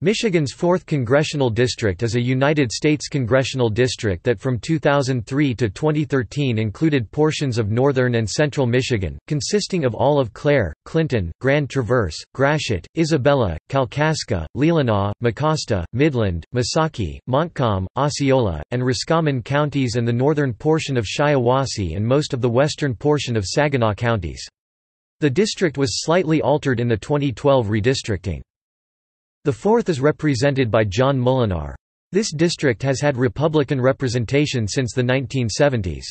Michigan's 4th Congressional District is a United States congressional district that from 2003 to 2013 included portions of northern and central Michigan, consisting of all of Clare, Clinton, Grand Traverse, Gratiot, Isabella, Kalkaska, Leelanau, Mecosta, Midland, Missaukee, Montcalm, Osceola, and Roscommon counties and the northern portion of Shiawassee and most of the western portion of Saginaw counties. The district was slightly altered in the 2012 redistricting. The fourth is represented by John Moolenaar. This district has had Republican representation since the 1970s.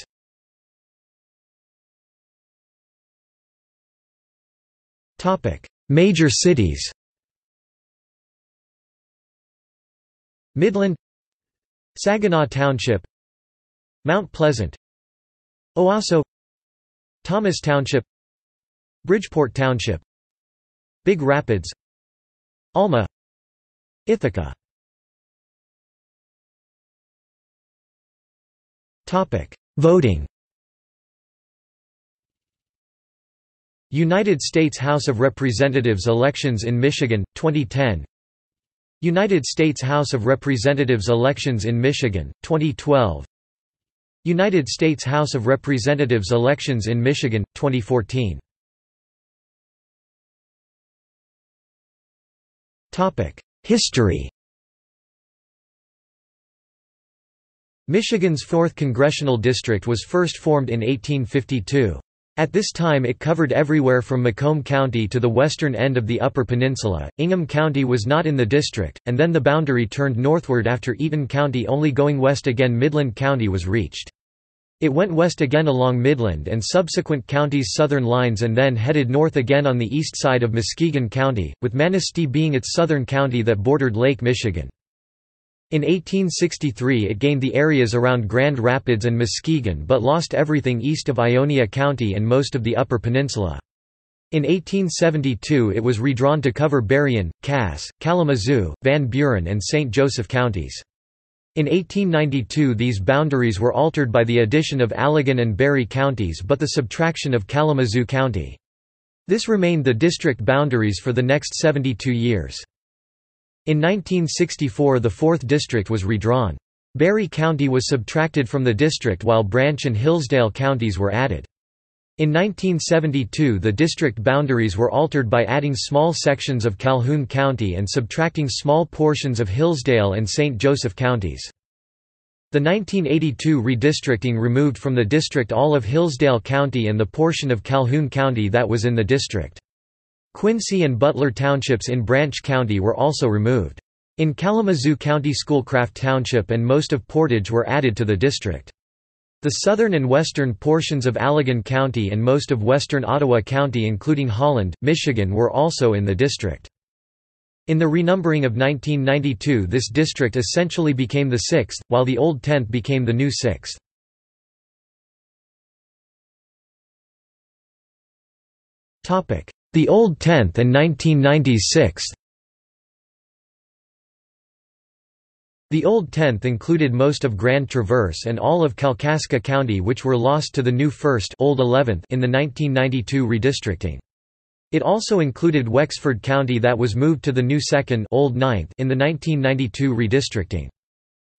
Major cities Midland Saginaw Township Mount Pleasant Owosso Thomas Township Bridgeport Township Big Rapids Alma Ithaca. Voting. United States House of Representatives elections in Michigan, 2010 United States House of Representatives elections in Michigan, 2012 United States House of Representatives elections in Michigan, 2014 History Michigan's 4th Congressional District was first formed in 1852. At this time it covered everywhere from Macomb County to the western end of the Upper Peninsula. Ingham County was not in the district, and then the boundary turned northward after Eaton County only going west again Midland County was reached. It went west again along Midland and subsequent counties' southern lines and then headed north again on the east side of Muskegon County, with Manistee being its southern county that bordered Lake Michigan. In 1863 it gained the areas around Grand Rapids and Muskegon but lost everything east of Ionia County and most of the Upper Peninsula. In 1872 it was redrawn to cover Berrien, Cass, Kalamazoo, Van Buren and St. Joseph counties. In 1892 these boundaries were altered by the addition of Allegan and Barry counties but the subtraction of Kalamazoo County. This remained the district boundaries for the next 72 years. In 1964 the 4th district was redrawn. Barry County was subtracted from the district while Branch and Hillsdale counties were added. In 1972 the district boundaries were altered by adding small sections of Calhoun County and subtracting small portions of Hillsdale and St. Joseph counties. The 1982 redistricting removed from the district all of Hillsdale County and the portion of Calhoun County that was in the district. Quincy and Butler Townships in Branch County were also removed. In Kalamazoo County Schoolcraft Township and most of Portage were added to the district. The southern and western portions of Allegan County and most of western Ottawa County including Holland, Michigan were also in the district. In the renumbering of 1992 this district essentially became the 6th, while the old 10th became the new 6th. The old 10th and 1990s The Old Tenth included most of Grand Traverse and all of Kalkaska County which were lost to the new First Old 11th in the 1992 redistricting. It also included Wexford County that was moved to the new Second Old Ninth in the 1992 redistricting.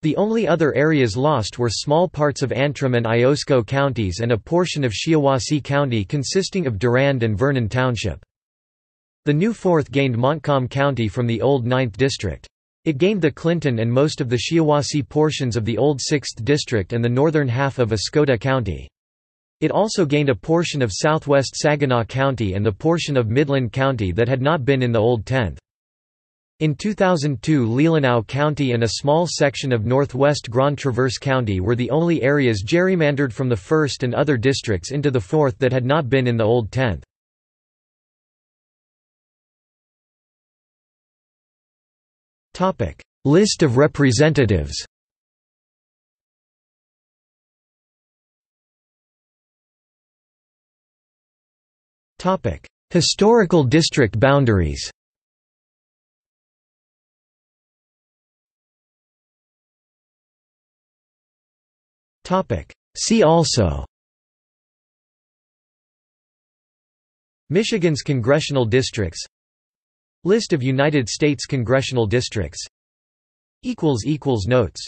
The only other areas lost were small parts of Antrim and Iosco counties and a portion of Shiawassee County consisting of Durand and Vernon Township. The new Fourth gained Montcalm County from the old 9th District. It gained the Clinton and most of the Shiawassee portions of the old 6th District and the northern half of Oscoda County. It also gained a portion of southwest Saginaw County and the portion of Midland County that had not been in the old 10th. In 2002 Leelanau County and a small section of northwest Grand Traverse County were the only areas gerrymandered from the 1st and other districts into the 4th that had not been in the old 10th. List of representatives Historical district boundaries See also Michigan's congressional districts List of United States congressional districts. Notes